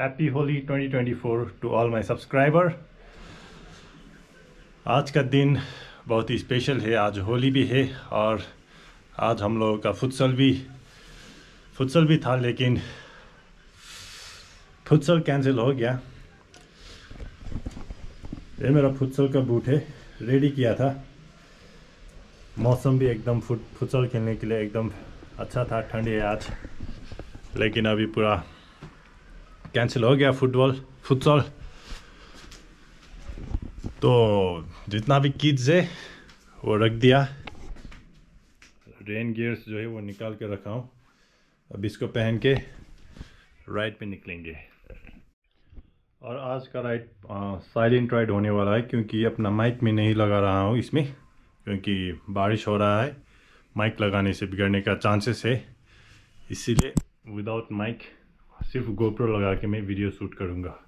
Happy Holi 2024 to all my subscriber आज का दिन बहुत ही स्पेशल है, आज होली भी है और आज हम लोगों का फुटसल भी फुटसल भी था लेकिन फुटसल कैंसिल हो गया। ये मेरा फुटसल का बूट है रेडी किया था। मौसम भी एकदम फुट फुटसल खेलने के लिए एकदम अच्छा था, ठंडी है आज, लेकिन अभी पूरा कैंसिल हो गया फुटबॉल फुटसॉल तो जितना भी किड्स है वो रख दिया रेन गियर्स जो है वो निकाल के रखा हूँ अब इसको पहन के राइड पे निकलेंगे और आज का राइड साइलेंट राइड होने वाला है क्योंकि अपना माइक में नहीं लगा रहा हूँ इसमें क्योंकि बारिश हो रहा है माइक लगाने से बिगड़ने का चांसेस है इसीलिए विदाउट माइक सिर्फ़ गोप्रो लगा के मैं वीडियो शूट करूँगा।